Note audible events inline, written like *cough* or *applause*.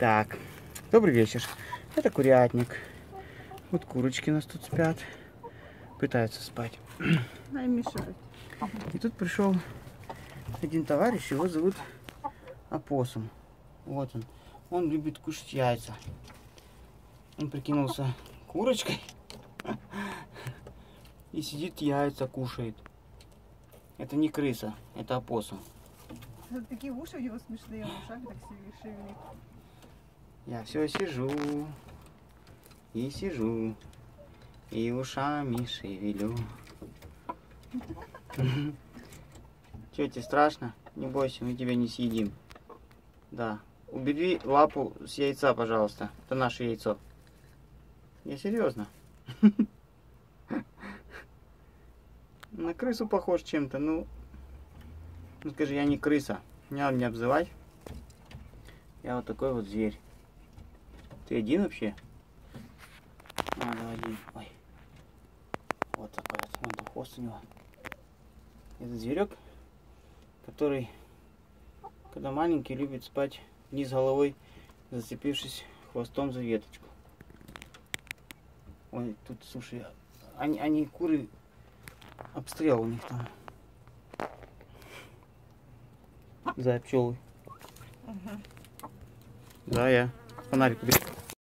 Так, добрый вечер. Это курятник. Вот курочки нас тут спят. Пытаются спать. И тут пришел один товарищ, его зовут Опоссум. Вот он. Он любит кушать яйца. Он прикинулся курочкой *laughs* и сидит яйца кушает. Это не крыса, это опоссум. Такие уши у него смешные, он так себе шевелит. Я все сижу и сижу и ушами шевелю. *laughs* Че, тебе страшно? Не бойся, мы тебя не съедим. Да. Убери лапу с яйца, пожалуйста. Это наше яйцо. Я серьезно. *laughs* На крысу похож чем-то, ну... Ну скажи, я не крыса. Не надо меня обзывать. Я вот такой вот зверь. Ты один вообще? А, да, один. Ой. Вот такой вот. Вон там хвост у него. Это зверек, который, когда маленький, любит спать вниз головой, зацепившись хвостом за веточку. Ой, тут, слушай, они, они куры, обстрел у них там. За пчелы. Да, я. Фонарик убери.